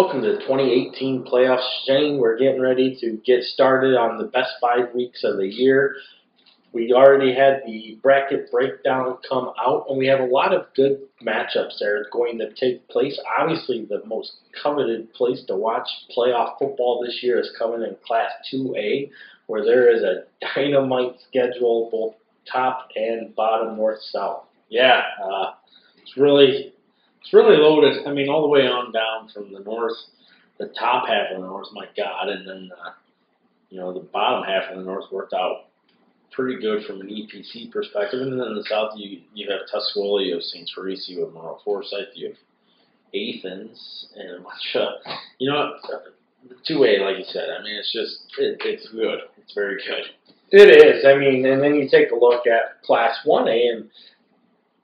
Welcome to the 2018 playoffs. Shane, we're getting ready to get started on the best five weeks of the year. We already had the bracket breakdown come out, and we have a lot of good matchups there going to take place. Obviously, the most coveted place to watch playoff football this year is coming in Class 2A, where there is a dynamite schedule, both top and bottom, north, south. Yeah, uh, it's really it's really loaded. I mean, all the way on down from the north, the top half of the north, my God, and then uh, you know the bottom half of the north worked out pretty good from an EPC perspective. And then in the south, you you have Tuscola, you have St. Teresa, you have Maroa Forsyth, you have Athens, and a bunch of you know two A, like you said. I mean, it's just it, it's good. It's very good. It is. I mean, and then you take a look at Class 1A, and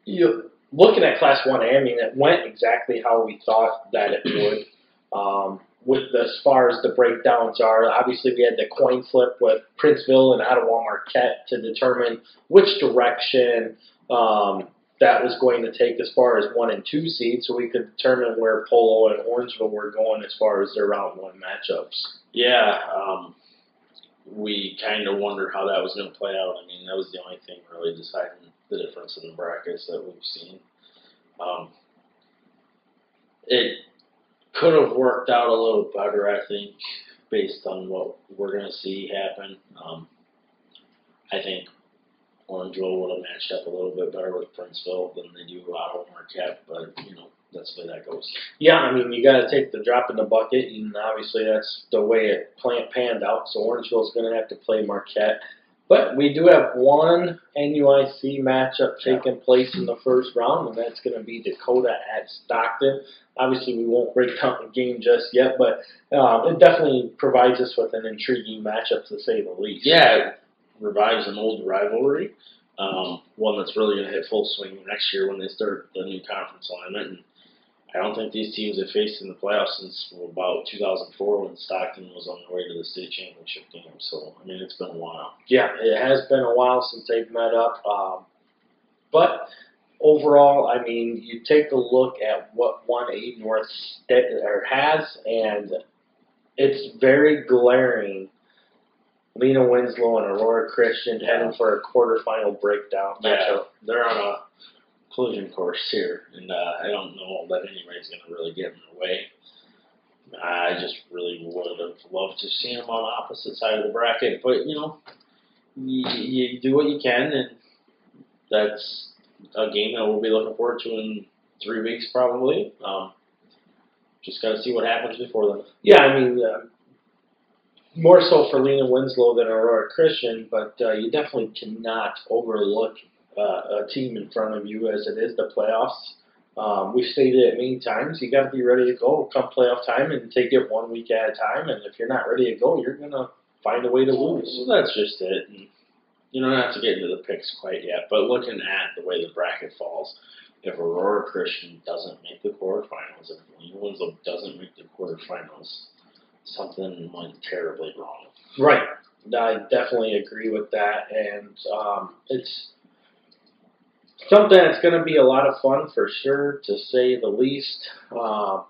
you looking at Class 1A, I mean, it went exactly how we thought that it would. Um, with the, as far as the breakdowns are, obviously we had the coin flip with Princeville and Ottawa Marquette to determine which direction um, that was going to take as far as one and two seeds, so we could determine where Polo and Orangeville were going as far as their round one matchups. Yeah, um, we kind of wondered how that was going to play out. I mean, that was the only thing really deciding the difference in the brackets that we've seen. Um, it could have worked out a little better, I think, based on what we're going to see happen. Um, I think Orangeville would have matched up a little bit better with Princeville than they do Ottawa Marquette, but you know that's the way that goes. Yeah, I mean, you got to take the drop in the bucket, and obviously that's the way it plant panned out. So Orangeville's going to have to play Marquette. But we do have one NUIC matchup taking place in the first round, and that's going to be Dakota at Stockton. Obviously, we won't break down the game just yet, but um, it definitely provides us with an intriguing matchup to say the least. Yeah, it revives an old rivalry, um, one that's really going to hit full swing next year when they start the new conference alignment. And I don't think these teams have faced in the playoffs since about 2004 when Stockton was on their way to the state championship game. So, I mean, it's been a while. Yeah, it has been a while since they've met up. Um, but overall, I mean, you take a look at what 1A North has, and it's very glaring. Lena Winslow and Aurora Christian Yeah. heading for a quarterfinal breakdown Yeah, they're on a collision course here, and uh, I don't know that anybody's going to really get in their way. I just really would have loved to see them on the opposite side of the bracket, but you know, you, you do what you can, and that's a game that we'll be looking forward to in three weeks probably. Um, just got to see what happens before then. Yeah, I mean, uh, more so for Lena Winslow than Aurora Christian, but uh, you definitely cannot overlook uh, a team in front of you as it is the playoffs. Um, we've stated it many times. You got to be ready to go come playoff time and take it one week at a time. And if you're not ready to go, you're gonna find a way to lose. So that's just it. And you don't have to get into the picks quite yet, but looking at the way the bracket falls, if Aurora Christian doesn't make the quarterfinals, if Lena Winslow doesn't make the quarterfinals, something went terribly wrong. Right. I definitely agree with that, and um, it's something that's going to be a lot of fun for sure, to say the least. Um,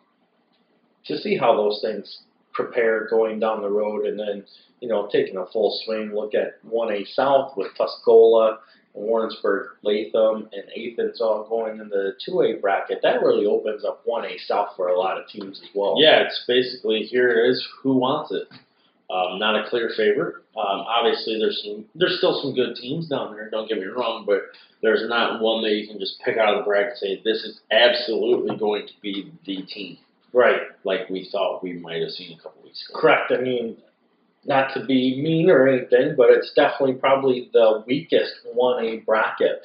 to see how those things prepare going down the road, and then you know taking a full swing look at one A South with Tuscola, Warrensburg, Latham, and Athens all going in the two A bracket. That really opens up one A South for a lot of teams as well. Yeah, it's basically here is who wants it. Um, not a clear favorite. Um, obviously, there's some there's still some good teams down there. Don't get me wrong, but there's not one that you can just pick out of the bracket and say this is absolutely going to be the team Right. like we thought we might have seen a couple weeks ago. Correct. I mean, not to be mean or anything, but it's definitely probably the weakest 1A bracket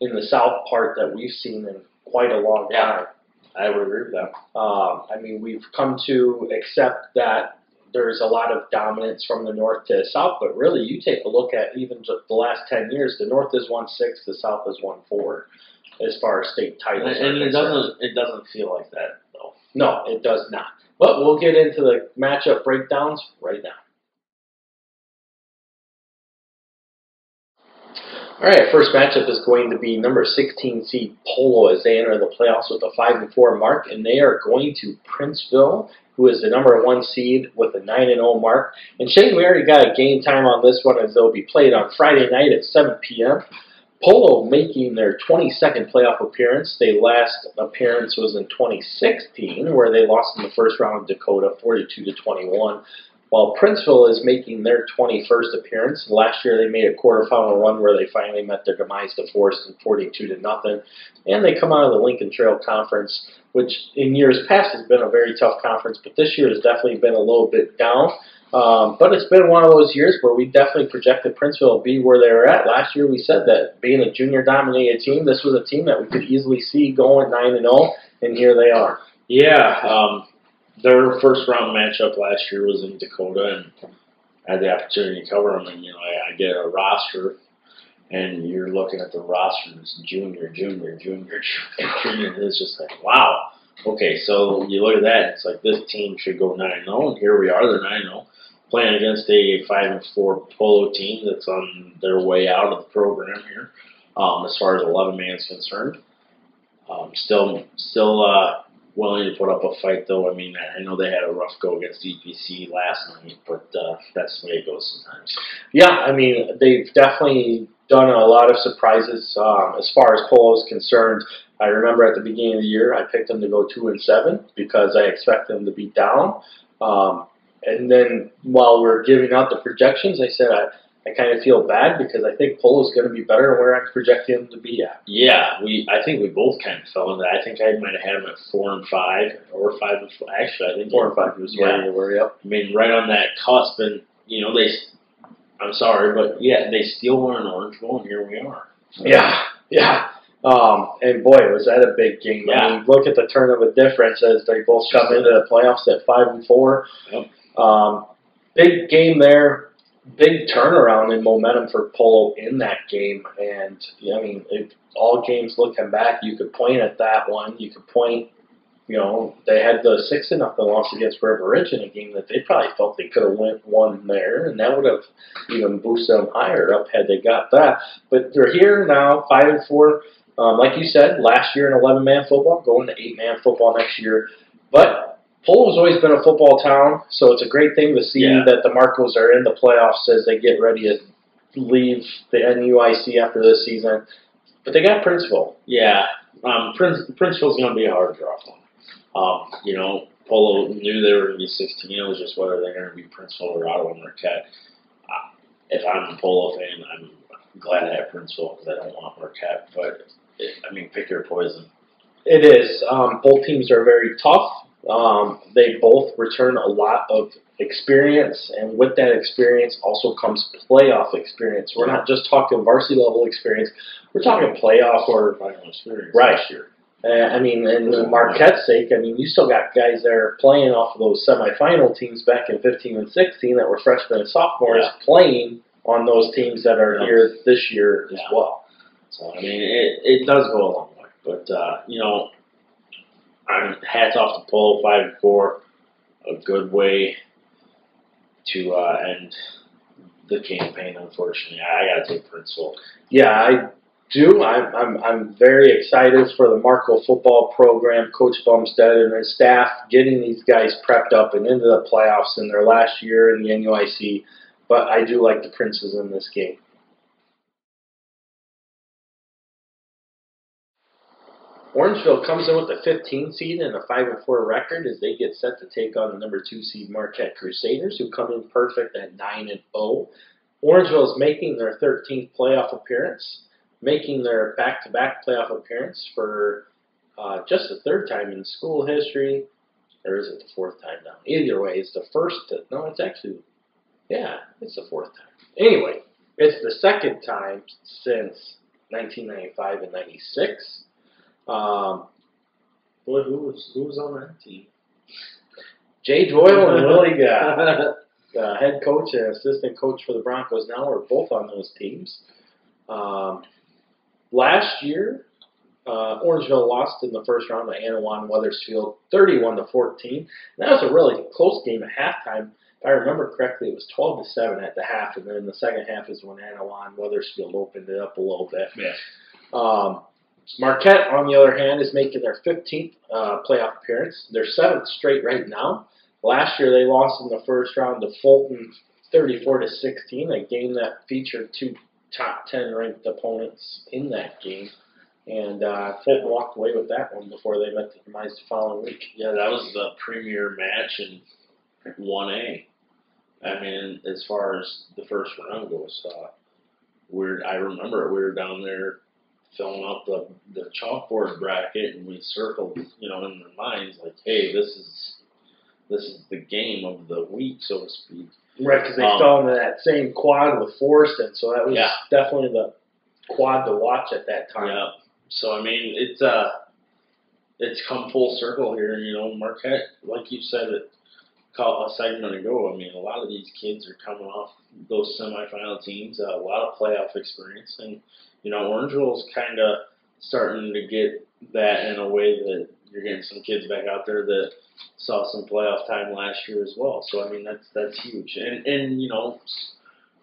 in the south part that we've seen in quite a long Yeah. time. I would agree with that. Um, I mean, we've come to accept that there's a lot of dominance from the north to the south, but really, you take a look at even the last 10 years, the north has won six, the south has won four as far as state And, titles. are and it doesn't it doesn't feel like that though. No, it does not. But we'll get into the matchup breakdowns right now. All right, first matchup is going to be number 16 seed Polo as they enter the playoffs with a 5 and 4 mark, and they are going to Princeville, who is the number one seed with a 9 and 0 mark. And Shane, we already got a game time on this one as they'll be played on Friday night at 7 p.m. Polo making their 22nd playoff appearance. Their last appearance was in 2016, where they lost in the first round of Dakota, 42 to 21. While Princeville is making their 21st appearance, last year they made a quarterfinal run where they finally met their demise to Forreston 42 to nothing, and they come out of the Lincoln Trail Conference, which in years past has been a very tough conference, but this year has definitely been a little bit down. Um, but it's been one of those years where we definitely projected Princeville to be where they were at. Last year we said that being a junior dominated team, this was a team that we could easily see going 9 and 0, and here they are. Yeah, um, their first round matchup last year was in Dakota, and had the opportunity to cover them. And you know, I, I get a roster, and you're looking at the roster, and it's junior, junior, junior, junior, junior. And it's just like, wow. Okay, so you look at that, it's like this team should go nine zero, and here we are, they're nine zero, playing against a five and four polo team that's on their way out of the program here, um, as far as eleven man is concerned. Um, still, still. Uh, willing to put up a fight, though. I mean, I know they had a rough go against EPC last night, but uh, that's the way it goes sometimes. Yeah, I mean, they've definitely done a lot of surprises um, as far as Polo is concerned. I remember at the beginning of the year, I picked them to go two and seven because I expect them to be down. Um, and then while we're giving out the projections, I said I I kind of feel bad because I think Polo's going to be better than where I'm projecting them to be at. Yeah, we. I think we both kind of fell into that. I think I might have had them at four and five or five and four. Actually, I think Four and five was Yeah. where you were. Yep. I mean, right on that cusp, and you know they. I'm sorry, but yeah, they still were Orange Bowl, and here we are. Yeah, yeah. Um, and boy, was that a big game. I Yeah. mean, look at the turn of a difference as they both come into the playoffs at five and four. Yep. Um, big game there. Big turnaround in momentum for Polo in that game, and I mean, if all games looking back, you could point at that one. You could point, you know, they had the six to nothing loss against River Ridge in a game that they probably felt they could have went one there, and that would have even boosted them higher up had they got that. But they're here now, five and four. Um, like you said, last year in 11 man football, going to 8 man football next year. But Polo's always been a football town, so it's a great thing to see Yeah. that the Marcos are in the playoffs as they get ready to leave the NUIC after this season. But they got Princeville. Yeah, um, Prince Princeville's going to be a hard draw for them. Um, you know, Polo knew they were going to be 16. It was just whether they're going to be Princeville or Ottawa Marquette. Uh, if I'm a Polo fan, I'm glad I have Princeville because I don't want Marquette. But it, I mean, pick your poison. It is. Um, both teams are very tough. Um, they both return a lot of experience, and with that experience also comes playoff experience. We're not just talking varsity level experience. We're talking playoff or Final experience Right. last year. Uh, I mean, and the Marquette's sake, I mean, you still got guys that are playing off of those semifinal teams back in 15 and 16 that were freshmen and sophomores Yeah. playing on those teams that are Yeah. here this year as well. So I mean, it it does go a long way. But uh, you know, I'm hats off to Polo five four, a good way to uh, end the campaign. Unfortunately, I, got to take Princeville. Yeah, I do. I'm, I'm, I'm very excited for the Marco football program, Coach Bumstead and his staff getting these guys prepped up and into the playoffs in their last year in the NUIC. But I do like the Princes in this game. Orangeville comes in with a 15 seed and a 5 and 4 record as they get set to take on the number 2 seed Marquette Crusaders, who come in perfect at 9 and 0. Orangeville is making their 13th playoff appearance, making their back-to-back playoff appearance for uh, just the third time in school history, or is it the fourth time now? Either way, it's the first. No, it's actually, yeah, it's the fourth time. Anyway, it's the second time since 1995 and 96. Um, Boy, who was who was on that team? Jay Doyle and Willie Gott. uh, head coach and assistant coach for the Broncos now are both on those teams. Um, last year, uh, Orangeville lost in the first round to Annawan Wethersfield, 31 to 14. And that was a really close game at halftime. If I remember correctly, it was 12 to 7 at the half, and then the second half is when Annawan Wethersfield opened it up a little bit. Yeah. Um, Marquette, on the other hand, is making their 15th uh, playoff appearance. Their seventh straight right now. Last year, they lost in the first round to Fulton, 34 to 16, a game that featured two top 10 ranked opponents in that game. And uh, Fulton walked away with that one before they met the demise the following week. Yeah, that was the premier match in one A. I mean, as far as the first round goes, uh, we're I remember we were down there filling out the the chalkboard bracket, and we circled, you know, in our minds like, hey, this is this is the game of the week, so to speak. Right, because they Um, fell into that same quad with Forreston, so that was Yeah. definitely the quad to watch at that time. Yeah. So I mean, it's uh, it's come full circle here. You know, Marquette, like you said it a segment ago. I mean, a lot of these kids are coming off those semifinal teams, uh, a lot of playoff experience, and you know, Orangeville's kind of starting to get that in a way that you're getting some kids back out there that saw some playoff time last year as well. So I mean, that's that's huge. And and you know,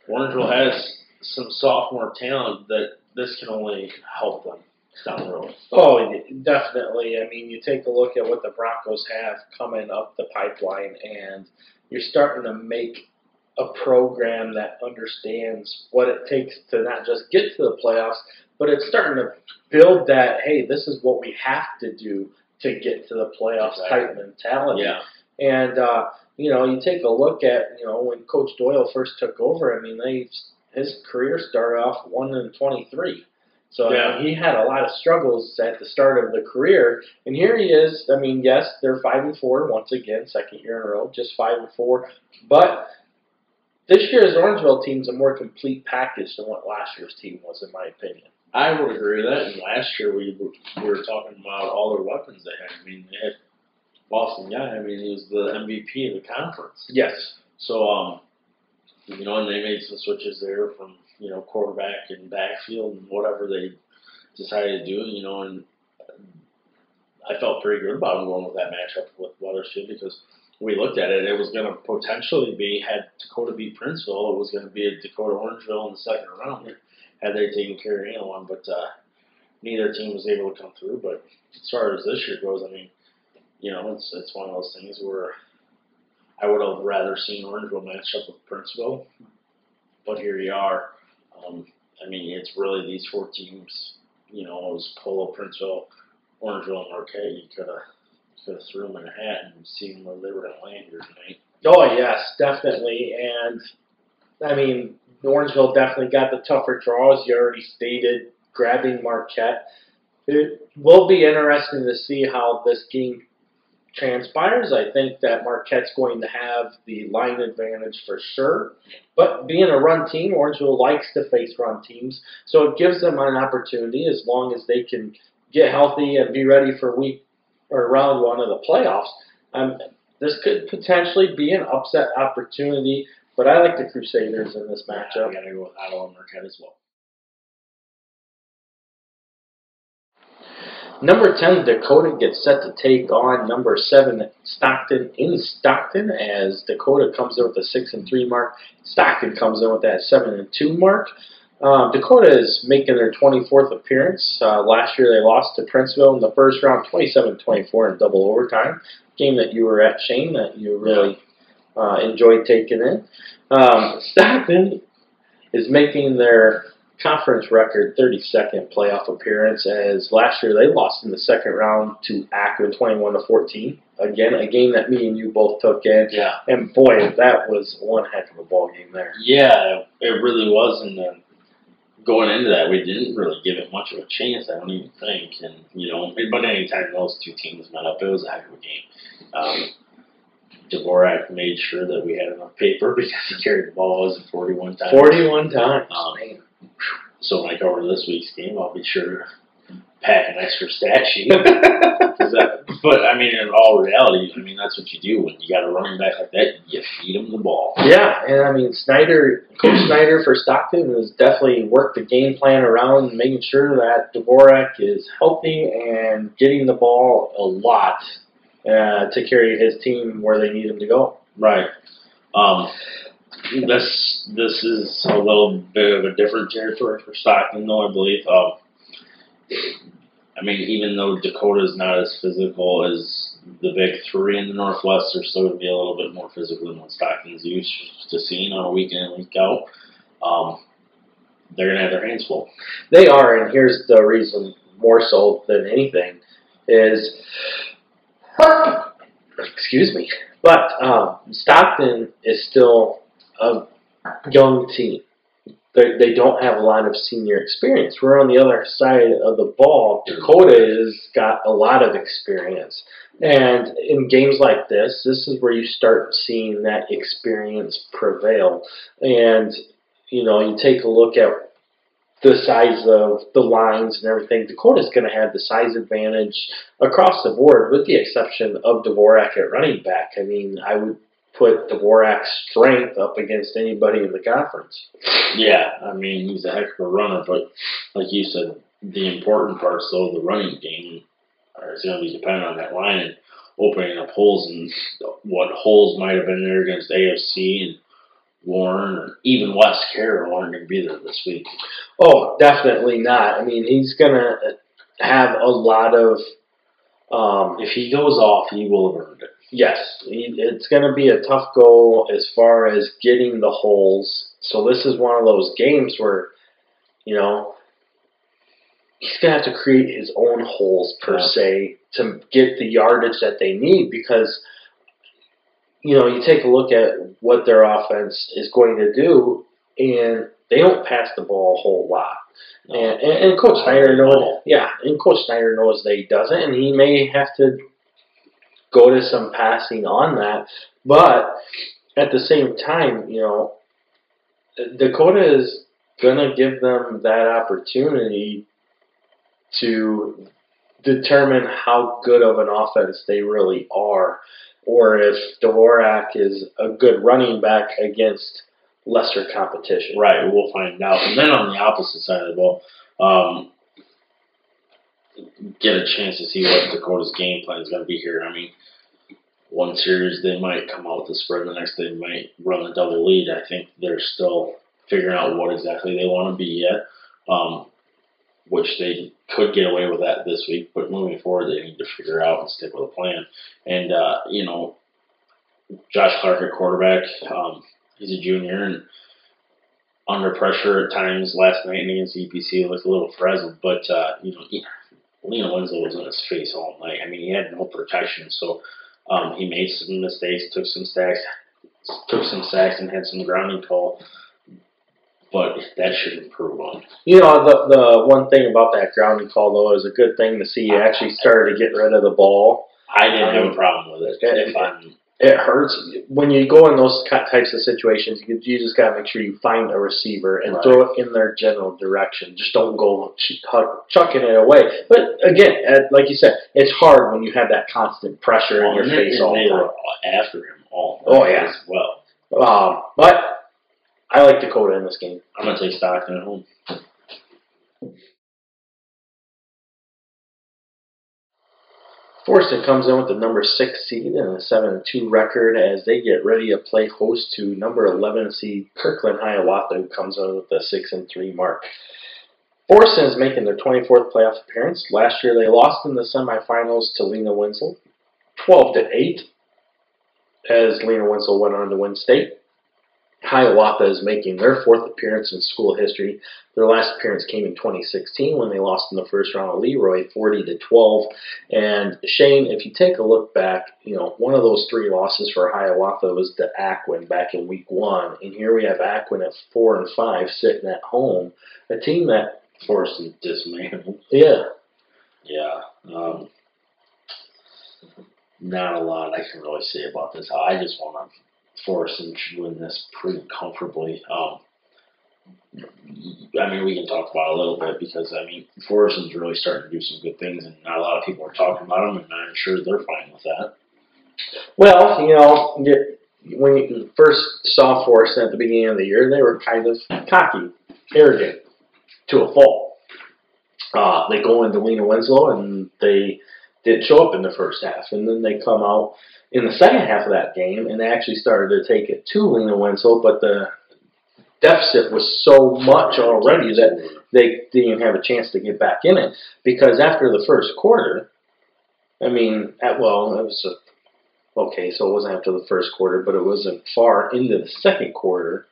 Orangeville has some sophomore talent that this can only help them down the road. Oh, definitely. I mean, you take a look at what the Broncos have coming up the pipeline, and you're starting to make a program that understands what it takes to not just get to the playoffs, but it's starting to build that. Hey, this is what we have to do to get to the playoffs type mentality. Yeah, And uh, you know, you take a look at you know when Coach Doyle first took over. I mean, they his career started off one and twenty three. So I mean, he had a lot of struggles at the start of the career, and here he is. I mean, yes, they're five and four once again, second year in a row, just five and four. But this year's Orangeville team's a more complete package than what last year's team was, in my opinion. I would agree with that. And last year we were, we were talking about all their weapons they had. I mean, they had Boston Guy. I mean, he was the MVP of the conference. Yes. So, um, you know, and they made some switches there from you know quarterback and backfield and whatever they decided to do. You know, and I felt pretty good about them going with that matchup with Wethersfield because we looked at it. It was going to potentially be had Dakota beat Princeville, it was going to be a Dakota Orangeville in the second round had they taken care of anyone. But uh, neither team was able to come through. But as far as this year goes, I mean, you know, it's it's one of those things where I would have rather seen Orangeville match up with Princeville, but here you are. Um, I mean, it's really these four teams. You know, it was Polo, Princeville, Orangeville, and Marquette. You could have threw them in a hat and seen where they were land here tonight. Oh yes, definitely. And I mean, Orangeville definitely got the tougher draws. You already stated grabbing Marquette. It will be interesting to see how this game transpires. I think that Marquette's going to have the line advantage for sure. But being a run team, Orangeville likes to face run teams, so it gives them an opportunity as long as they can get healthy and be ready for week or round one of the playoffs. Um, this could potentially be an upset opportunity, but I like the Crusaders in this matchup. I got to go with Ottawa Marquette as well. Number 10, Dakota gets set to take on number 7, Stockton in Stockton as Dakota comes in with a 6 and 3 mark. Stockton comes in with that 7 and 2 mark. Um, Dakota is making their 24th appearance. Uh, last year they lost to Princeville in the first round, 27-24 in double overtime. Game that you were at, Shane, that you really uh, enjoyed taking in. Um, Stockton is making their conference record 32nd playoff appearance as last year they lost in the second round to Aquin 21 to 14. Again, a game that me and you both took in. Yeah, And boy, that was one heck of a ball game there. yeah, it really was. And uh, going into that, we didn't really give it much of a chance. I don't even think. And you know, but anytime those two teams met up, it was a heck of a game. Um, Dvorak made sure that we had enough paper because he carried the ball it 41 times. 41 times. Um, Man. So when I cover this week's game, I'll be sure pack an extra stat sheet. 'Cause that- but I mean, in all reality, I mean that's what you do when you got a running back like that. You feed him the ball. Yeah, and I mean Snyder, Coach Snyder for Stockton has definitely worked the game plan around making sure that Dvorak is healthy and getting the ball a lot uh, to carry his team where they need him to go. Right. Um, this this is a little bit of a different territory for Stockton, though I believe. Um, I mean, even though Dakota is not as physical as the big three in the Northwest, they're still going to be a little bit more physical than what Stockton's used to seeing on a week in and week out. Um, they're going to have their hands full. They are, and here's the reason more so than anything is, excuse me, but um, Stockton is still a young team. They, don't have a lot of senior experience. We're on the other side of the ball. Dakota has got a lot of experience. And in games like this, this is where you start seeing that experience prevail. And, you know, you take a look at the size of the lines and everything. Dakota's going to have the size advantage across the board, with the exception of Dvorak at running back. I mean, I would put Dvorak's strength up against anybody in the conference. Yeah, I mean he's a heck of a runner, but like you said, the important parts though the running game are going to be dependent on that line and opening up holes and what holes might have been there against AFC and Warren or even West Carroll aren't going to be there this week. Oh, definitely not. I mean, he's going to have a lot of. Um, if he goes off, he will have earned it. Yes, it's going to be a tough goal as far as getting the holes. So this is one of those games where, you know, he's going to have to create his own holes per yeah. se to get the yardage that they need because, you know, you take a look at what their offense is going to do, and they don't pass the ball a whole lot. No. And, and, and Coach Snyder knows, yeah, and Coach Snyder knows that he doesn't, and he may have to go to some passing on that. But at the same time, you know, Dakota is going to give them that opportunity to determine how good of an offense they really are, or if Dvorak is a good running back against lesser competition. Right, we'll find out. And then on the opposite side of the ball, um, get a chance to see what Dakota's game plan is going to be here. I mean, one series they might come out with the spread, the next they might run a double lead. I think they're still figuring out what exactly they want to be yet, um, which they could get away with that this week. But moving forward, they need to figure out and stick with a plan. And uh, you know, Josh Clark at quarterback, um, he's a junior and under pressure at times. Last night against EPC, looked a little frazzled, but uh, you know. Lena Winslow was in his face all night. I mean, he had no protection, so um, he made some mistakes, took some sacks, took some sacks, and had some grounding call. But that should improve on. You know, the the one thing about that grounding call though is a good thing to see. He actually started to get rid of the ball. I didn't um, have a um, problem with it. If I'm it hurts when you go in those types of situations. You, you just got to make sure you find a receiver and right. throw it in their general direction. Just don't go chucking it away. But again, like you said, it's hard when you have that constant pressure well, in your face all the time. After him all. Oh yeah, as well. Um, but I like Dakota in this game. I'm gonna take Stockton at home. Forreston comes in with the number six seed and a seven two record as they get ready to play host to number eleven seed Kirkland Hiawatha, who comes in with the six and three mark. Forreston is making their 24th playoff appearance. Last year they lost in the semifinals to Lena Winslow, 12 to eight, as Lena Winslow went on to win state. Hiawatha is making their fourth appearance in school history. Their last appearance came in 2016 when they lost in the first round of Leroy, 40 to 12. And Shane, if you take a look back, you know one of those three losses for Hiawatha was to Aquin back in week one, and here we have Aquin at four and five sitting at home, a team that Forreston dismantled. Yeah, yeah. Um, not a lot I can really say about this. I just want to Forreston should win this pretty comfortably. Um, I mean, we can talk about a little bit because I mean, Forreston's really starting to do some good things, and not a lot of people are talking about them, and I'm sure they're fine with that. Well, you know, when you first saw Forreston at the beginning of the year, they were kind of cocky, arrogant, to a fault. Uh, they go into Lena Winslow and they didn't show up in the first half, and then they come out in the second half of that game, and they actually started to take it to Lena Winslow, but the deficit was so much already that they didn't have a chance to get back in it because after the first quarter, I mean, at, well, it was a, okay, so it wasn't after the first quarter, but it wasn't far into the second quarter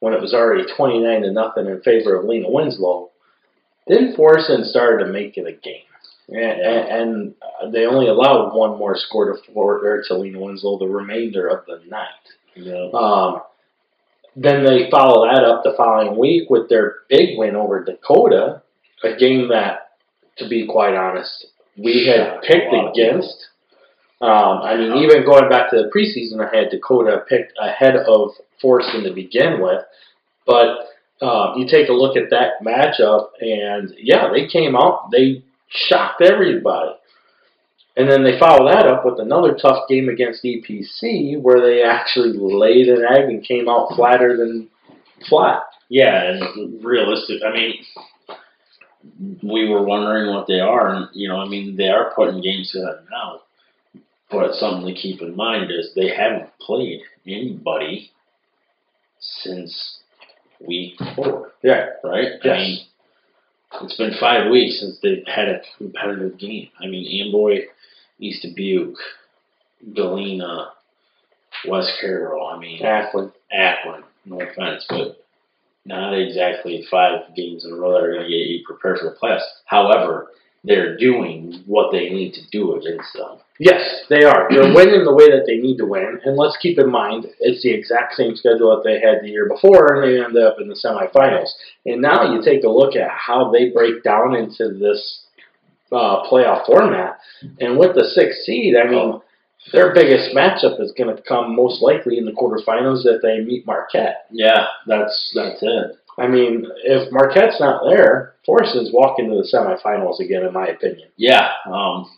when it was already twenty nine to nothing in favor of Lena Winslow. Then Forreston started to make it a game. And, and, they only allowed one more score to, for, or to Lena Winslow the remainder of the night. Yeah. Um, then they follow that up the following week with their big win over Dakota, a game that, to be quite honest, we had picked against. Um, I mean, even going back to the preseason, I had Dakota picked ahead of Forreston to begin with. But uh, you take a look at that matchup, and yeah, they came out, they shocked everybody. And then they follow that up with another tough game against EPC where they actually laid an egg and came out flatter than flat. Yeah, and realistic. I mean, we were wondering what they are, and you know, I mean, they are putting games together now. But something to keep in mind is they haven't played anybody since week four, Yeah. right? I Yes. mean, it's been five weeks since they've had a competitive game. I mean, Amboy, East Dubuque, Galena, West Carroll. I mean, Athlon. Akron. No offense, but not exactly five games in a row that are going to get you prepared for the playoffs. However, they're doing what they need to do against them. Yes, they are. They're winning the way that they need to win. And let's keep in mind, it's the exact same schedule that they had the year before, and they end up in the semifinals. And now you take a look at how they break down into this uh, playoff format. And with the sixth seed, I mean, their biggest matchup is going to come most likely in the quarterfinals if they meet Marquette. Yeah, that's that's it. I mean, if Marquette's not there, Forreston's walking to the semifinals again, in my opinion. Yeah, um,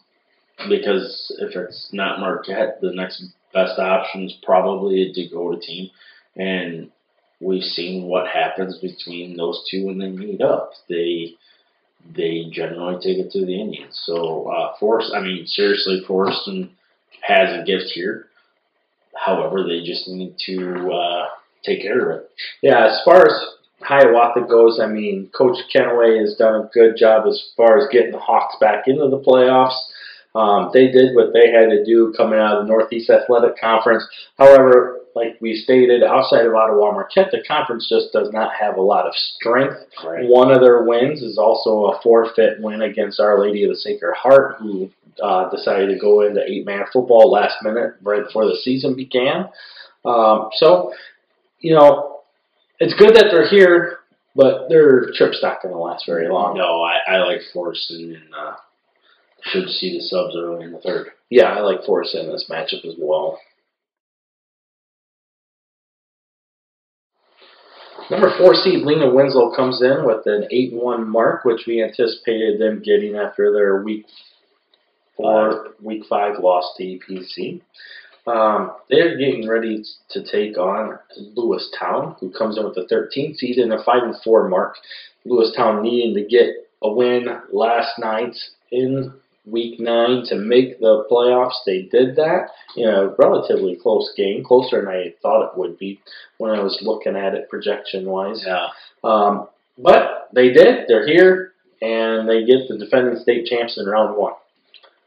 because if it's not Marquette, the next best option is probably a Dakota team, and we've seen what happens between those two when they meet up. They they generally take it to the Indians. So uh, Forrest, I mean, seriously, Forreston has a gift here. However, they just need to uh, take care of it. Yeah, as far as Hiawatha goes, I mean, Coach Kenaway has done a good job as far as getting the Hawks back into the playoffs. Um, they did what they had to do coming out of the Northeast Athletic Conference. However, like we stated, outside of Ottawa Marquette, the conference just does not have a lot of strength. Right. One of their wins is also a forfeit win against Our Lady of the Sacred Heart, who uh, decided to go into eight man football last minute right before the season began. Um, so, you know, it's good that they're here, but their trip's not going to last very long. No, I, I like Forreston and uh, should see the subs early in the third. Yeah, I like Forreston this matchup as well. Number four seed Lena Winslow comes in with an 8 1 mark, which we anticipated them getting after their week four, week five loss to EPC. Um, they're getting ready to take on Lewistown, who comes in with a 13 seed and a five and four mark. Lewistown needing to get a win last night in week nine to make the playoffs. They did that in a relatively close game, closer than I thought it would be when I was looking at it projection wise. Yeah. Um, but they did. They're here, and they get the defending state champs in round one.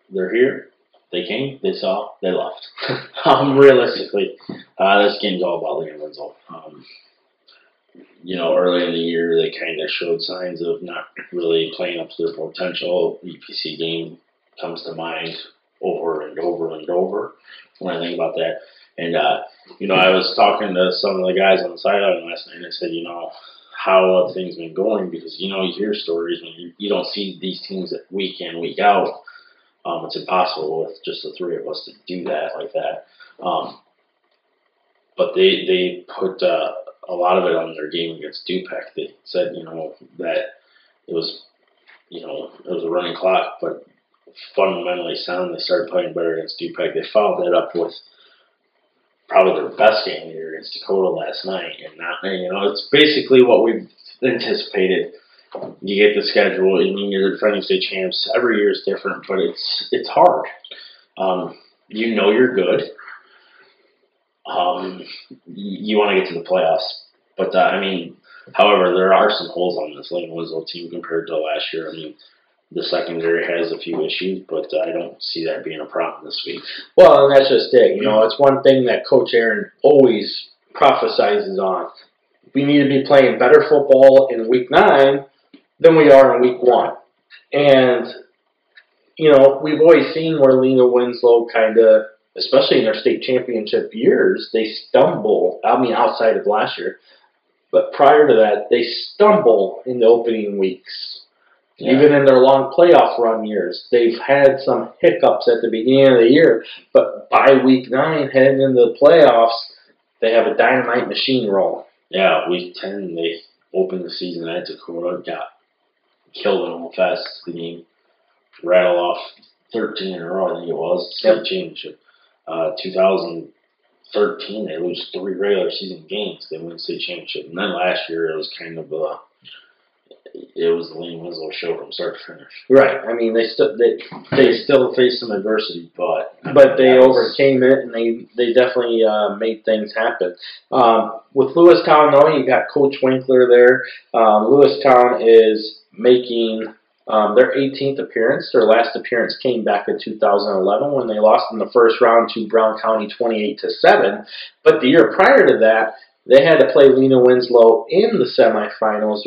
They're here. They came, they saw, they left. um, realistically, uh, this game's all about Lena Winslow. Um, you know, early in the year, they kind of showed signs of not really playing up to their potential. EPC game comes to mind over and over and over when I think about that. And, uh, you know, I was talking to some of the guys on the sideline last night, and I said, you know, how have things been going? Because, you know, you hear stories when you, you don't see these teams week in, week out. Um, it's impossible with just the three of us to do that like that. Um, but they they put uh, a lot of it on their game against Dubuque. They said you know that it was you know it was a running clock, but fundamentally sound. They started playing better against Dubuque. They followed that up with probably their best game here against Dakota last night, and not you know it's basically what we've anticipated you get the schedule. I mean, you're the defending state champs. Every year is different, but it's it's hard. Um, you know you're good. Um, you want to get to the playoffs, but uh, I mean, however, there are some holes on this Lena Winslow team compared to last year. I mean, the secondary has a few issues, but I don't see that being a problem this week. Well, and that's just it. You know, it's one thing that Coach Aaron always prophesizes on. We need to be playing better football in week nine than we are in week one. And, you know, we've always seen where Lena Winslow kind of, especially in their state championship years, they stumble. I mean, outside of last year. But prior to that, they stumble in the opening weeks. Yeah. Even in their long playoff run years, they've had some hiccups at the beginning of the year, but by week nine, heading into the playoffs, they have a dynamite machine rolling. Yeah, week ten they opened the season at Dakota, got killed in fast the game, rattle off thirteen in a row. I think it was state Yep. championship. Uh, 2013 they lose three regular season games. They win state championship, and then last year it was kind of a it was the Lena Winslow show from start to finish. Right. I mean, they still they They still faced some adversity, but but they overcame it and they they definitely uh, made things happen. Um, with Lewistown though, you got Coach Winkler there. Um, Lewistown is making um, their 18th appearance. Their last appearance came back in 2011 when they lost in the first round to Brown County 28 to seven. But the year prior to that, they had to play Lena Winslow in the semifinals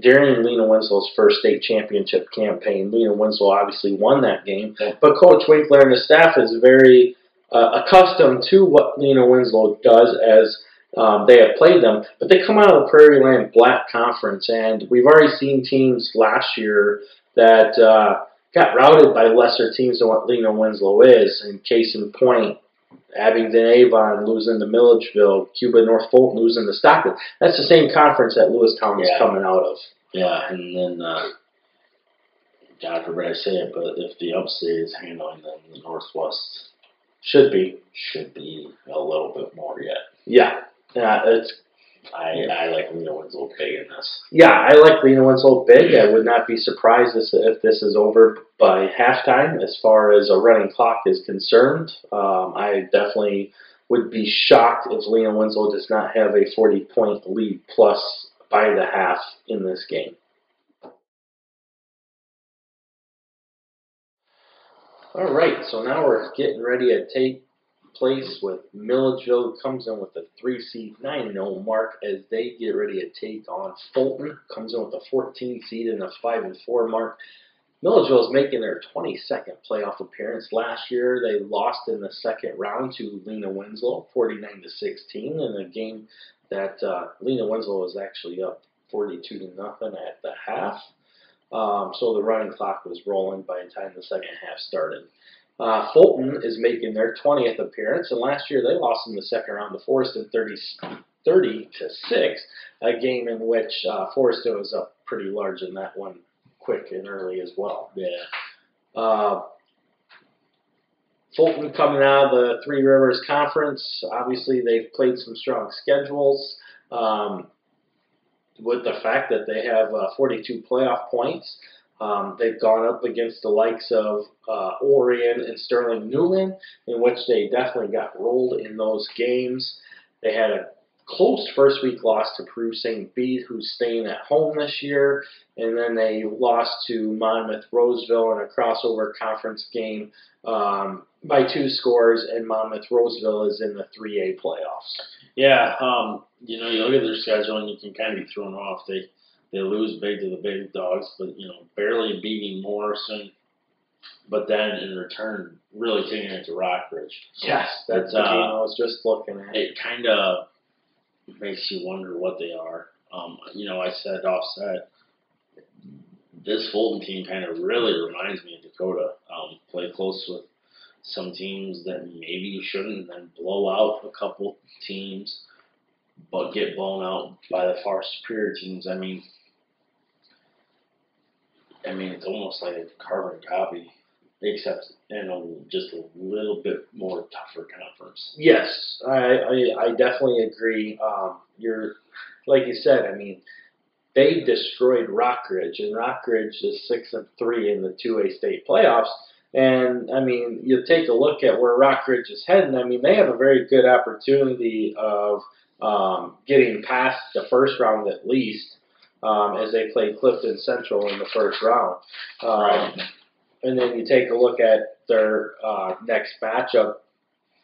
during Lena Winslow's first state championship campaign. Lena Winslow obviously won that game, but Coach Winkler and his staff is very uh, accustomed to what Lena Winslow does as um, they have played them. But they come out of the Prairieland Black Conference, and we've already seen teams last year that uh, got routed by lesser teams than what Lena Winslow is. And case in point, Abingdon Avon losing to Milledgeville, Cuba North Fulton losing to Stockton. That's the same conference that Lewistown is Yeah. coming out of. Yeah, and then uh, God forbid I say it, but if the upstate is handling them, the Northwest Should be. should be a little bit more yet. Yeah. Yeah, it's I I like Lena Winslow big in this. Yeah, I like Lena Winslow big. I would not be surprised if, if this is over by halftime. As far as a running clock is concerned, um, I definitely would be shocked if Lena Winslow does not have a 40 point lead plus by the half in this game. All right, so now we're getting ready to take place with Milledgeville comes in with a three seed nine zero mark as they get ready to take on Fulton comes in with a 14 seed and a five and four mark. Milledgeville is making their 22nd playoff appearance. Last year they lost in the second round to Lena Winslow 49 to 16 in a game that uh, Lena Winslow was actually up 42 to nothing at the half. Um, so the running clock was rolling by the time the second half started. Uh, Fulton is making their 20th appearance, and last year they lost in the second round to Forreston 30, 30 to 6, a game in which uh, was up pretty large in that one quick and early as well. Yeah. Uh, Fulton coming out of the Three Rivers Conference, obviously they've played some strong schedules. Um, with the fact that they have uh, 42 playoff points, um, they've gone up against the likes of uh, Orion and Sterling Newman, in which they definitely got rolled in those games. They had a close first week loss to Peru St. Bede, who's staying at home this year, and then they lost to Monmouth Roseville in a crossover conference game um, by two scores, and Monmouth Roseville is in the 3A playoffs. Yeah, um, you know, you look at their schedule and you can kind of be thrown off. They they lose big to the big dogs, but you know, barely beating Morrison, but then in return, really taking it to Rockridge. Yes, that's the uh, I was just looking at. It kind of makes you wonder what they are. Um, you know, I said offset. This Fulton team kind of really reminds me of Dakota. Um, play close with some teams that maybe you shouldn't, then blow out a couple teams, but get blown out by the far superior teams. I mean, I mean, it's almost like a carbon copy, except you know, just a little bit more tougher conference. Yes, I, I, I definitely agree. Um, you're, like you said, I mean, they destroyed Rockridge, and Rockridge is six and three in the two A state playoffs. And I mean, you take a look at where Rockridge is heading. I mean, they have a very good opportunity of um, getting past the first round at least, um, as they play Clifton Central in the first round. Um, Right. And then you take a look at their uh, next matchup.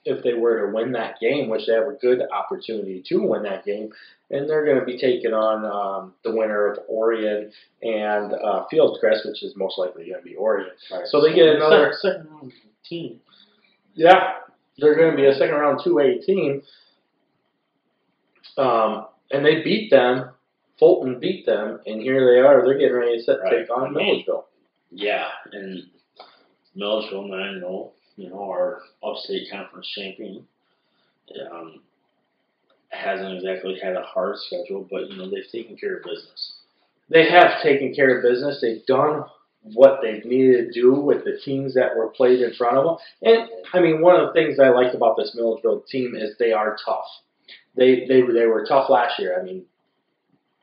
If they were to win that game, which they have a good opportunity to win that game, and they're going to be taking on um, the winner of Orion and uh, Fieldcrest, which is most likely going to be Orion. So they get another second, second round team. yeah, they're going to be a second round two A team. Um, and they beat them. Fulton beat them, and here they are. They're getting ready to set, Right. take on I mean, Milledgeville. Yeah, and Milledgeville nine zero, you know, our upstate conference champion. Um, hasn't exactly had a hard schedule, but you know they've taken care of business. They have taken care of business. They've done what they've needed to do with the teams that were played in front of them. And I mean, one of the things I like about this Milledgeville team is they are tough. They they they were tough last year. I mean,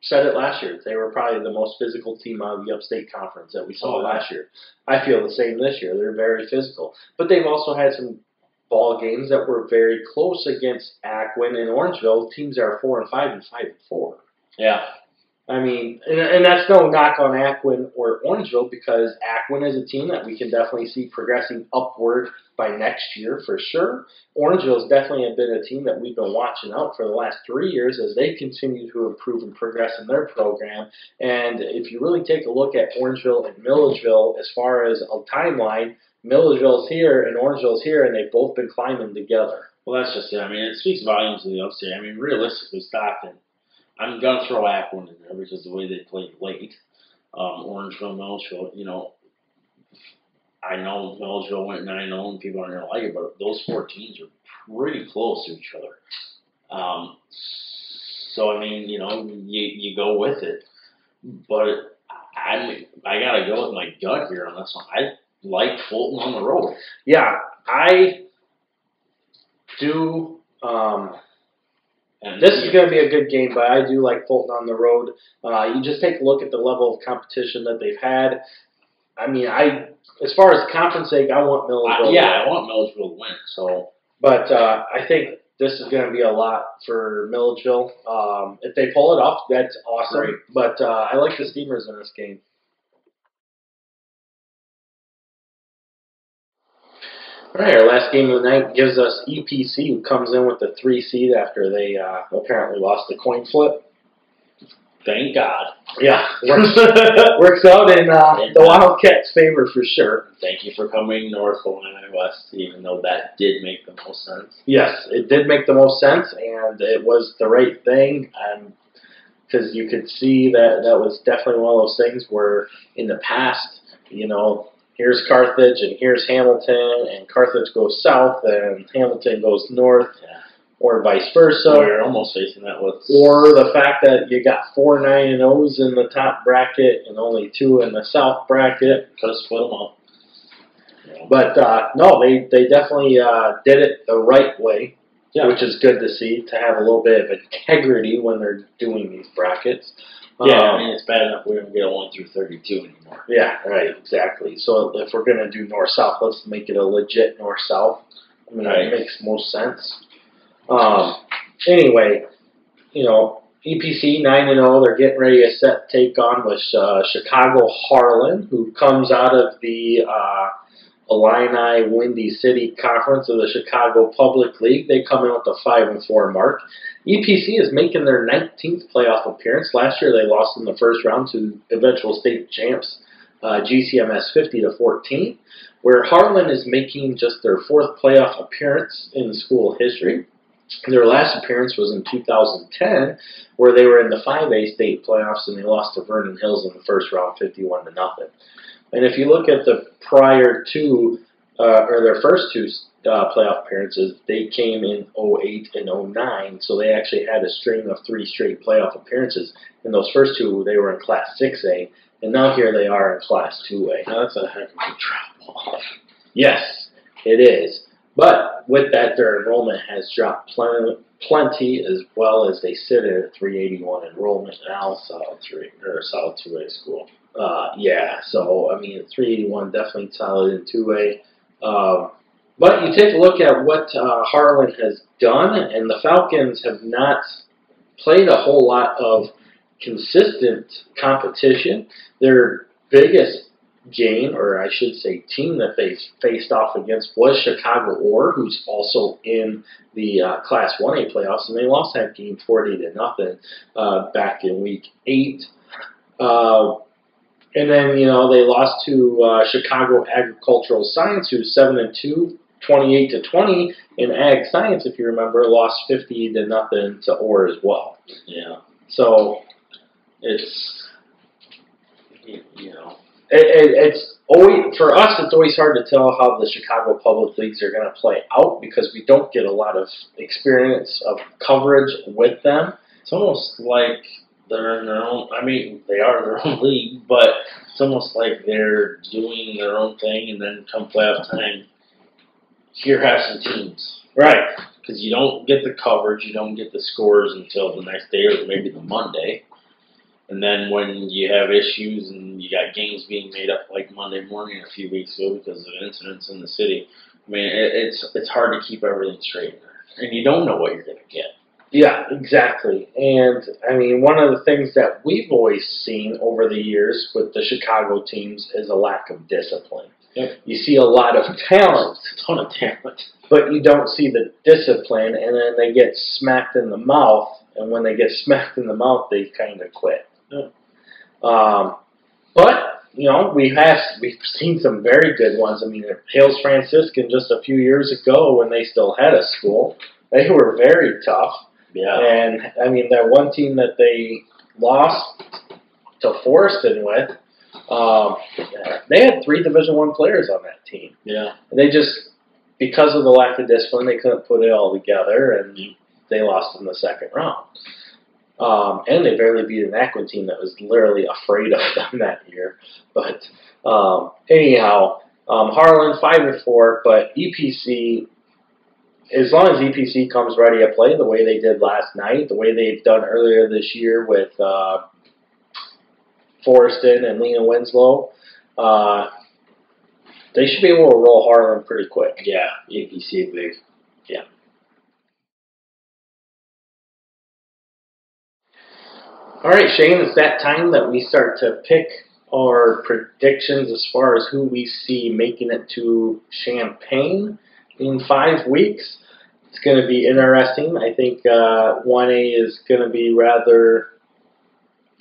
said it last year. They were probably the most physical team out of the Upstate Conference that we saw Oh, yeah. last year. I feel the same this year. They're very physical, but they've also had some ball games that were very close against Aquin and Orangeville. Teams that are four and five and five and four. Yeah, I mean, and, and that's no knock on Aquin or Orangeville because Aquin is a team that we can definitely see progressing upward by next year for sure. Orangeville's definitely been a team that we've been watching out for the last three years as they continue to improve and progress in their program. And if you really take a look at Orangeville and Milledgeville as far as a timeline, Milledgeville's here and Orangeville's here, and they've both been climbing together. well that's just it. I mean, it speaks volumes to the upstate. I mean, realistically, Stockton. I'm gonna throw Aquin in there because the way they played late. Um, Orangeville, Milledgeville, you know, I know Milledgeville went 9 0 and people aren't going to like it, but those four teams are pretty close to each other. Um, so, I mean, you know, you, you go with it. But I I got to go with my gut here on this one. I like Fulton on the road. Yeah, I do. Um, This is going to be a good game, but I do like Fulton on the road. Uh, you just take a look at the level of competition that they've had. I mean, I as far as conference sake, I want I, Milledgeville. yeah, I want Milledgeville to win. So, but uh, I think this is going to be a lot for Milledgeville. Um, if they pull it off, that's awesome. Right. But uh, I like the Steamers in this game. All right, our last game of the night gives us EPC, who comes in with the three seed after they uh, apparently lost the coin flip. thank God. Yeah, works, works out in uh, the Wildcats' favor for sure. Thank you for coming north Illini West, even though that did make the most sense. Yes, it did make the most sense, and it was the right thing. Because you could see that that was definitely one of those things where in the past, you know, here's Carthage and here's Hamilton, and Carthage goes south and Hamilton goes north, Yeah. or vice versa. We're almost facing that with Or the fact that you got four nine and O's in the top bracket and only two in the south bracket. could have split them up. But uh, no, they they definitely uh, did it the right way, Yeah. which is good to see. To have a little bit of integrity when they're doing these brackets. Yeah, I mean it's bad enough we don't get a one through thirty-two anymore. yeah, right, exactly. So if we're gonna do north south, let's make it a legit north south. I mean, Right. it makes most sense. Um, anyway, you know, EPC nine and zero. They're getting ready to set take on with uh, Chicago Harlan, who comes out of the uh, Illini Windy City Conference of the Chicago Public League. They come in with a five and four mark. EPC is making their 19th playoff appearance. Last year they lost in the first round to eventual state champs uh, GCMS 50 to 14, where Harlan is making just their fourth playoff appearance in school history. Their last appearance was in 2010, where they were in the 5A state playoffs and they lost to Vernon Hills in the first round, 51 to nothing. And if you look at the prior two, uh, or their first two uh, playoff appearances, they came in 08 and 09, so they actually had a string of three straight playoff appearances. In those first two, they were in Class 6A, and now here they are in Class 2A. Now that's a heck of a drop off. Yes, it is. But with that, their enrollment has dropped plenty, plenty as well as they sit at a 381 enrollment now. Solid three or solid two A school. Uh, yeah, so I mean, 381 definitely solid in two way. Um, but you take a look at what uh, Harlan has done, and the Falcons have not played a whole lot of consistent competition. Their biggest game, or I should say team that they faced off against was Chicago Orr, who's also in the uh, Class 1A playoffs, and they lost that game 40 to nothing uh, back in week 8. Uh, and then, you know, they lost to uh, Chicago Agricultural Science, who's 7 and 2, 28 to 20. In Ag Science, if you remember, lost 50 to nothing to Orr as well. Yeah. So It's you, you know it, it, it's always for us. It's always hard to tell how the Chicago public leagues are going to play out because we don't get a lot of experience of coverage with them. it's almost like they're in their own. I mean, they are their own league, but it's almost like they're doing their own thing, and then come playoff time, here have some teams. Right. because you don't get the coverage, you don't get the scores until the next day or maybe the Monday. And then when you have issues and you got games being made up like Monday morning a few weeks ago because of incidents in the city, I mean it, it's it's hard to keep everything straight, and you don't know what you're gonna get. Yeah, exactly. And I mean, one of the things that we've always seen over the years with the Chicago teams is a lack of discipline. Yep. You see a lot of talent, A ton of talent. but you don't see the discipline, and then they get smacked in the mouth. And when they get smacked in the mouth, they kind of quit. Yeah. Um, but you know, we have we've seen some very good ones. I mean, Hales Franciscan just a few years ago when they still had a school, they were very tough. Yeah. And I mean, that one team that they lost to Forreston with, um, they had three Division One players on that team. Yeah. And they just, because of the lack of discipline, they couldn't put it all together, and they lost in the second round. Um, and they barely beat an Aquin team that was literally afraid of them that year. But um, anyhow, um, Harlan five and four, but EPC as long as EPC comes ready to play the way they did last night, the way they've done earlier this year with uh, Forreston and Lena Winslow, uh, they should be able to roll Harlan pretty quick. Yeah. EPC big. Yeah. All right, Shane, it's that time that we start to pick our predictions as far as who we see making it to Champaign in five weeks. It's going to be interesting. I think uh, 1A is going to be rather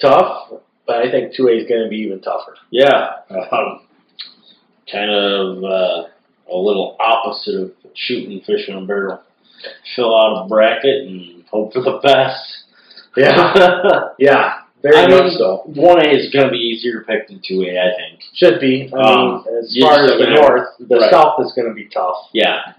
tough, but I think 2A is going to be even tougher. Yeah. Um, kind of uh, a little opposite of shooting fish in a barrel. Fill out a bracket and hope for the best. Yeah yeah, very I much mean, so. One A is going to be easier to pick than two A, I think. Should be. I Um, mean, as far as the have to- north, the right. south is going to be tough. Yeah,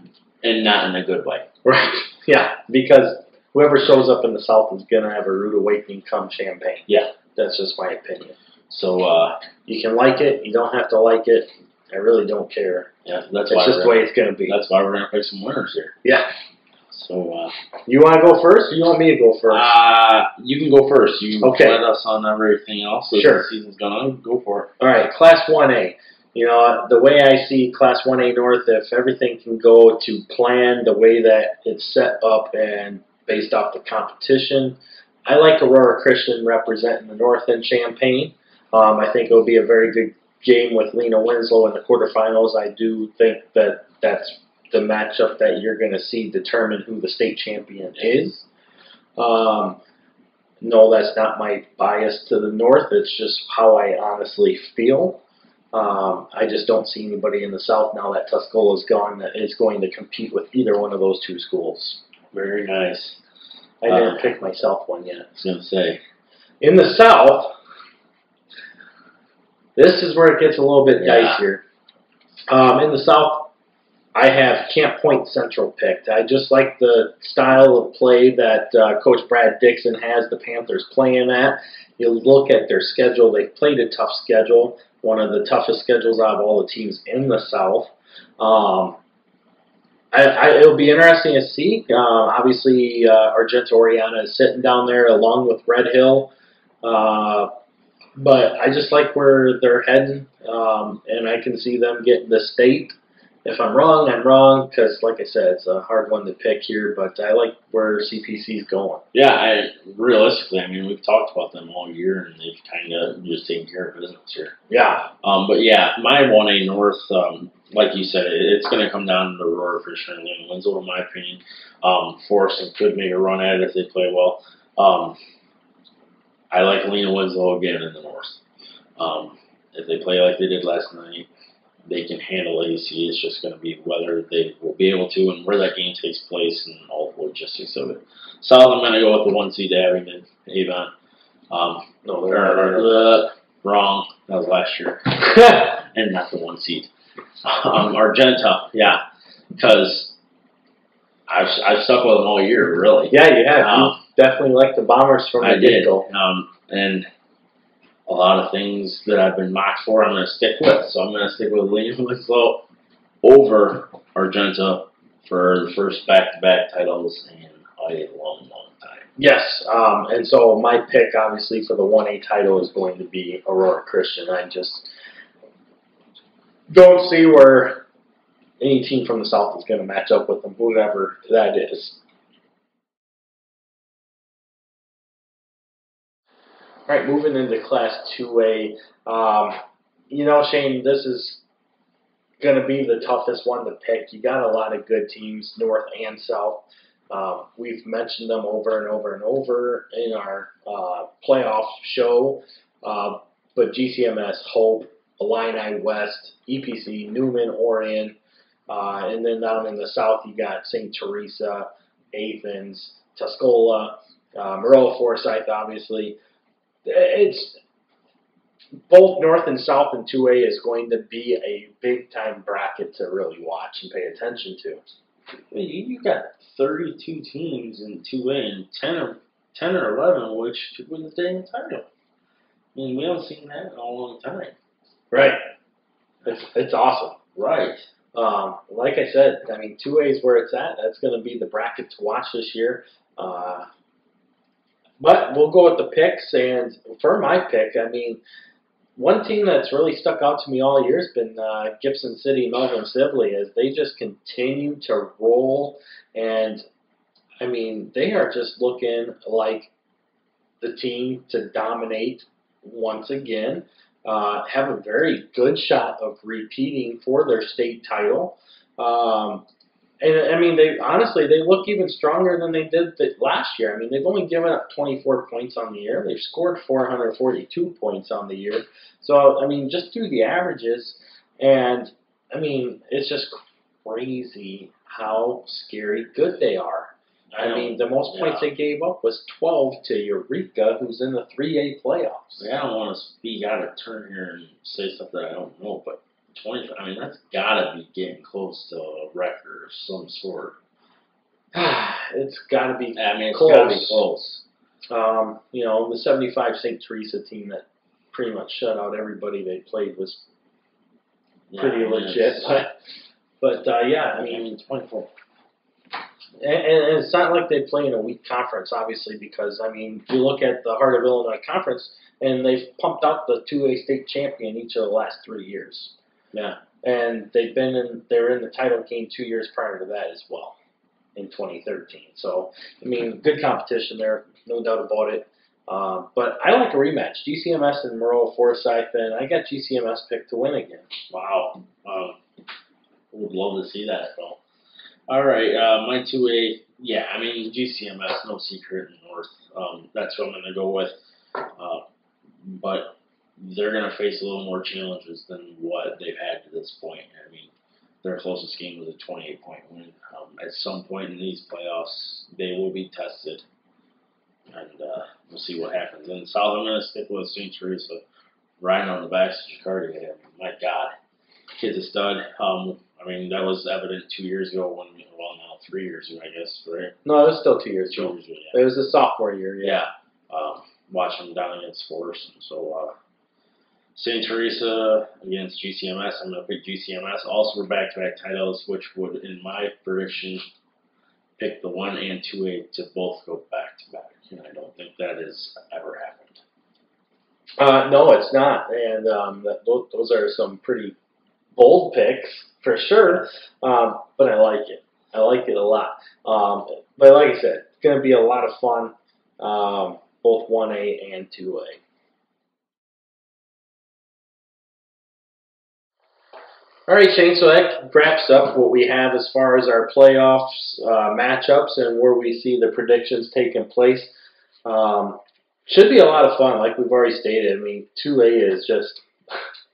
and not in a good way. Right. Yeah, because whoever shows up in the South is gonna have a rude awakening come Champaign. Yeah. That's just my opinion. So uh, You can like it, you don't have to like it. I really don't care. yeah, that's It's why just the way it's gonna be. that's why we're gonna pick some winners here. Yeah. So uh, You wanna go first or you want me to go first? uh, you can go first. You Okay. let us on everything else as Sure. the season's on. Go for it. Alright, Class 1A. You know, the way I see Class 1A North, if everything can go to plan the way that it's set up and based off the competition, I like Aurora Christian representing the North in Champaign. Um, I think it'll be a very good game with Lena Winslow in the quarterfinals. I do think that that's the matchup that you're going to see determine who the state champion is. Um, no, that's not my bias to the North. It's just how I honestly feel. Um, I just don't see anybody in the South now that Tuscola is gone that is going to compete with either one of those two schools. Very nice. I didn't Uh, pick myself one yet. I was gonna say. In the South, this is where it gets a little bit Yeah. dicier. Um, in the South, I have Camp Point Central picked. I just like the style of play that uh, Coach Brad Dixon has the Panthers playing at. You look at their schedule; they've played a tough schedule, one of the toughest schedules out of all the teams in the South. Um, I, I, it'll be interesting to see. Um, obviously, uh, Argenta Oreana is sitting down there along with Red Hill. Uh, but I just like where they're heading, um, and I can see them getting the state. If I'm wrong, I'm wrong because, like I said, it's a hard one to pick here. But I like where CPC's going. Yeah, I realistically, I mean, we've talked about them all year, and they've kind of just taken care of business here. Yeah, Um, but yeah, my one A North, um, like you said, it, it's going to come down to Aurora, Fisher, and Lena Winslow, in my opinion. Um, Forreston could make a run at it if they play well. Um, I like Lena Winslow again in the North. Um, if they play like they did last night, they can handle AC. It's just going to be whether they will be able to and where that game takes place and all the logistics of it. So I'm going to go with the one seed Abingdon, Avon. Um, no, they're uh, wrong. That was last year and not the one seed. Um, Argenta, yeah, because I've I've stuck with them all year, really. yeah, you have. Um, you definitely like the Bombers from I the did, um, and a lot of things that I've been mocked for, I'm going to stick with. So I'm going to stick with Lena Winslow over Argenta for the first back-to-back titles in a long, long time. Yes, um, and so my pick, obviously, for the one A title is going to be Aurora Christian. I just don't see where any team from the South is going to match up with them, whoever that is. All right, moving into Class 2A. Um, you know, Shane, this is going to be the toughest one to pick. You got a lot of good teams, North and South. Um, we've mentioned them over and over and over in our uh, playoff show. Uh, but GCMS, Hope, Illini West, EPC, Newman, Orion, uh, and then down in the south you got St. Teresa, Athens, Tuscola, uh, Maroa Forsyth, obviously. It's both north and south in 2A is going to be a big time bracket to really watch and pay attention to. Well, you, you got 32 teams in 2A and 10 or, 10 or 11 of which could win the dang title. I mean, we haven't seen that in a long time. Right. It's it's awesome. Right. Um, like I said, I mean, two A is where it's at. That's going to be the bracket to watch this year. Uh, but we'll go with the picks, and for my pick, I mean, one team that's really stuck out to me all year has been uh, Gibson City, Melvin Sibley, as they just continue to roll, and I mean, they are just looking like the team to dominate once again uh, have a very good shot of repeating for their state title. Um, and I mean, they honestly they look even stronger than they did the, last year. I mean, they've only given up 24 points on the year. They've scored 442 points on the year. So I mean, just do the averages, and I mean, it's just crazy how scary good they are. I know. mean, the most points Yeah. they gave up was 12 to Eureka, who's in the 3A playoffs. Like, I don't want to speak out of turn here and say stuff that I don't know, but 20, I mean, that's got to be getting close to a record of some sort. it's got to be. I mean, it's got to be Close. close. Um, you know, the 75 St. Teresa team that pretty much shut out everybody they played was pretty mean, legit. But, but uh, yeah, I mean, mean, 24. and, and it's not like they play in a weak conference, obviously, because I mean, you look at the Heart of Illinois Conference, and they've pumped out the 2A state champion each of the last three years. Yeah. and they've been in they're in the title game two years prior to that as well in 2013 so i mean good competition there no doubt about it um, but i like a rematch gcms and Maroa forsyth and i got gcms picked to win again Wow. Um, would love to see that, though. All right, uh, my 2A, yeah, I mean, GCMS, no secret in the North. Um, that's what I'm going to go with. Uh, but they're going to face a little more challenges than what they've had to this point. I mean, their closest game was a 28 point win. Um, at some point in these playoffs, they will be tested. And uh, we'll see what happens. And South, I'm going to stick with St. Teresa riding on the backs of Jacardi. I mean, my God, kid's a stud. Um, I mean, that was evident two years ago when, well, now three years ago, I guess, right? no it was still two years Two ago years ago, yeah. it was the sophomore year yeah, Yeah. Um, watching them down against Force. And so, uh, St. Teresa against GCMS. I'm going to pick GCMS. Also for back-to-back titles, which would, in my prediction, pick the one and two A to both go back-to-back. And I don't think that has ever happened. Uh, no, it's not. And um, that, those, those are some pretty bold picks for sure. Um, but I like it. I like it a lot. Um, but like I said, it's going to be a lot of fun, um, both 1A and 2A. All right, Shane. So that wraps up what we have as far as our playoffs uh, matchups and where we see the predictions taking place. Um, should be a lot of fun, like we've already stated. I mean, two A is just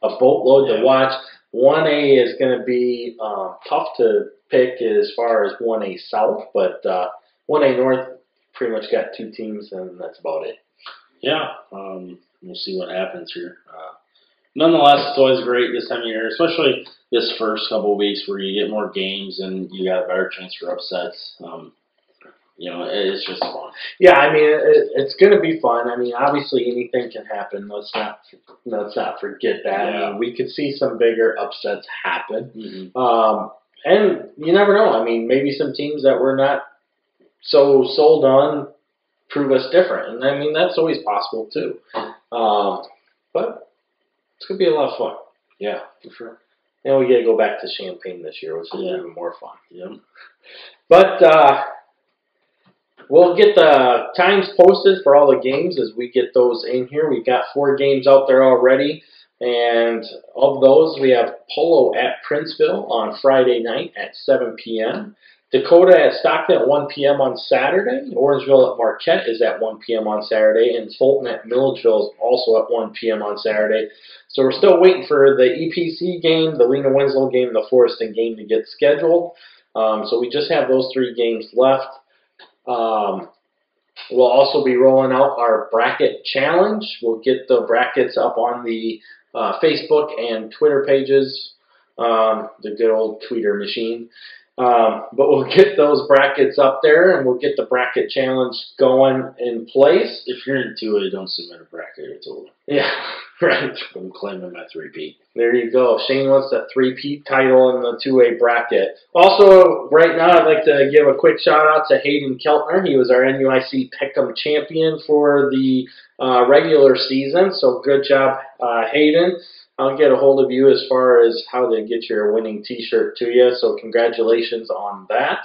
a boatload to watch. One A is going to be uh, tough to pick as far as one A South, but uh, one A North pretty much got two teams, and that's about it. Yeah, um, we'll see what happens here. Uh, nonetheless, it's always great this time of year, especially this first couple of weeks where you get more games and you got a better chance for upsets. Um, you know, it- it's just fun. Yeah, I mean, it, it's going to be fun. I mean, obviously anything can happen. Let's not let's not forget that. I mean, we could see some bigger upsets happen. Mm-hmm. Um, and you never know. I mean, maybe some teams that we're not so sold on prove us different, and I mean that's always possible too. Um, but it's gonna be a lot of fun. Yeah, for sure. And we get to go back to Champaign this year, which is Yeah. even more fun. Yep. But uh, we'll get the times posted for all the games as we get those in here. We've got four games out there already. And of those, we have Polo at Princeville on Friday night at 7 p.m. Dakota at Stockton at 1 p.m. on Saturday. Orangeville at Marquette is at 1 p.m. on Saturday. And Fulton at Milledgeville is also at 1 p.m. on Saturday. So we're still waiting for the EPC game, the Lena Winslow game, the Forreston game to get scheduled. Um, so we just have those three games left. Um, we'll also be rolling out our bracket challenge. We'll get the brackets up on the uh, Facebook and Twitter pages, um, the good old tweeter machine. Um, but we'll get those brackets up there and we'll get the bracket challenge going in place. If you're in 2A, don't submit a bracket. It's over. Yeah, right. I'm claiming my 3P. There you go. Shane wants the 3P title in the 2A bracket. Also, right now, I'd like to give a quick shout-out to Hayden Keltner. He was our NUIC Pick'em champion for the uh, regular season, so good job, uh, Hayden. I'll get a hold of you as far as how to get your winning T-shirt to you, so congratulations on that.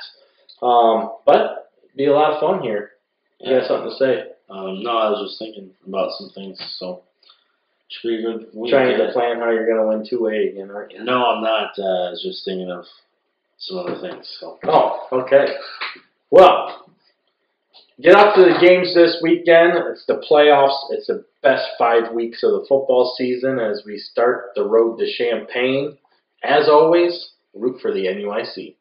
Um, but be a lot of fun here. You got something to say? Um, no, I was just thinking about some things, so should be a good week. Trying to plan how you're going to win two-way again, aren't you? No, I'm not. Uh, I was just thinking of some other things. So Oh, okay. Well, get up to the games this weekend. It's the playoffs. It's the best five weeks of the football season as we start the road to Champaign. As always, root for the NUIC.